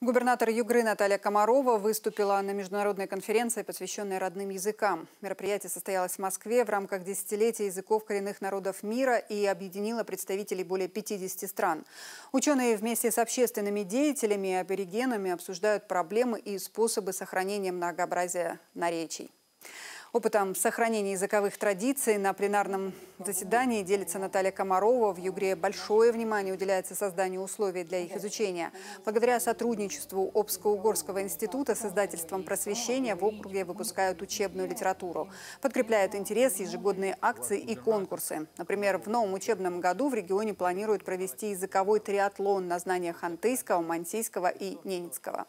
Губернатор Югры Наталья Комарова выступила на международной конференции, посвященной родным языкам. Мероприятие состоялось в Москве в рамках десятилетия языков коренных народов мира и объединило представителей более 50 стран. Ученые вместе с общественными деятелями и аборигенами обсуждают проблемы и способы сохранения многообразия наречий. Опытом сохранения языковых традиций на пленарном заседании делится Наталья Комарова. В Югре большое внимание уделяется созданию условий для их изучения. Благодаря сотрудничеству Обско-Угорского института с издательством просвещения в округе выпускают учебную литературу. Подкрепляют интерес ежегодные акции и конкурсы. Например, в новом учебном году в регионе планируют провести языковой триатлон на знаниях хантыйского, мансийского и ненецкого.